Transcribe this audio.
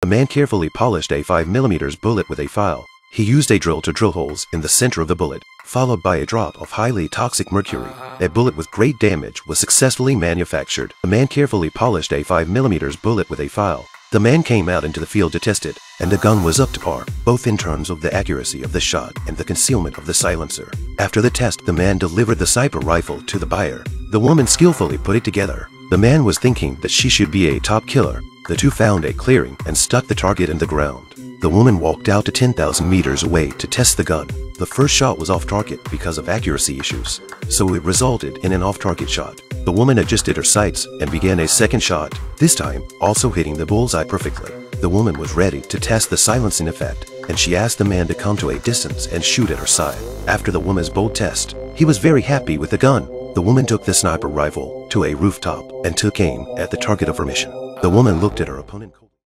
The man carefully polished a 5mm bullet with a file. He used a drill to drill holes in the center of the bullet, followed by a drop of highly toxic mercury. A bullet with great damage was successfully manufactured. The man carefully polished a 5mm bullet with a file. The man came out into the field to test it, and the gun was up to par, both in terms of the accuracy of the shot and the concealment of the silencer. After the test, the man delivered the sniper rifle to the buyer. The woman skillfully put it together. The man was thinking that she should be a top killer. The two found a clearing and stuck the target in the ground. The woman walked out to 10,000 meters away to test the gun. The first shot was off target because of accuracy issues, so it resulted in an off-target shot. The woman adjusted her sights and began a second shot, this time also hitting the bullseye perfectly. The woman was ready to test the silencing effect, and she asked the man to come to a distance and shoot at her side. After the woman's bold test, he was very happy with the gun. The woman took the sniper rifle to a rooftop and took aim at the target of her mission. The woman looked at her opponent.